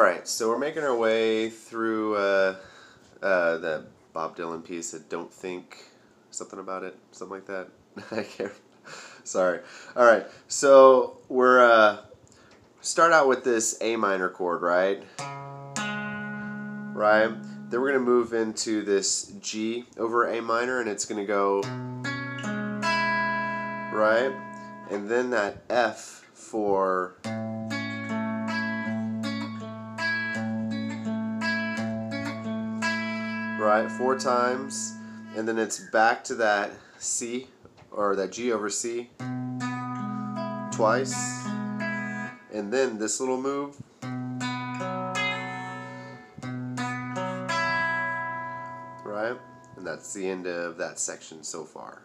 All right, so we're making our way through uh, uh, the Bob Dylan piece. I don't think something about it, something like that. I can't. Sorry. All right, so we're uh, start out with this A minor chord, right? Right. Then we're gonna move into this G over A minor, and it's gonna go right, and then that F for right? Four times and then it's back to that C or that G over C twice. And then this little move. Right? And that's the end of that section so far